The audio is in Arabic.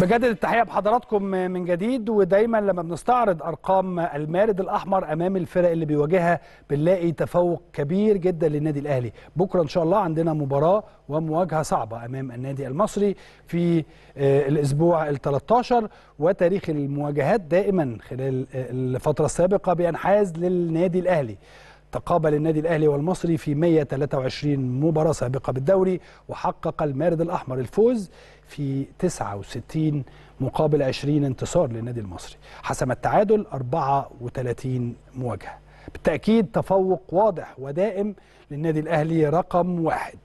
بجدد التحية بحضراتكم من جديد ودايما لما بنستعرض أرقام المارد الأحمر أمام الفرق اللي بيواجهها بنلاقي تفوق كبير جدا للنادي الأهلي. بكرة إن شاء الله عندنا مباراة ومواجهة صعبة أمام النادي المصري في الأسبوع ال13 وتاريخ المواجهات دائما خلال الفترة السابقة بينحاز للنادي الأهلي. تقابل النادي الأهلي والمصري في 123 مباراة سابقة بالدوري وحقق المارد الأحمر الفوز في 69 مقابل 20 انتصار للنادي المصري. حسم التعادل 34 مواجهة. بالتأكيد تفوق واضح ودائم للنادي الأهلي رقم واحد.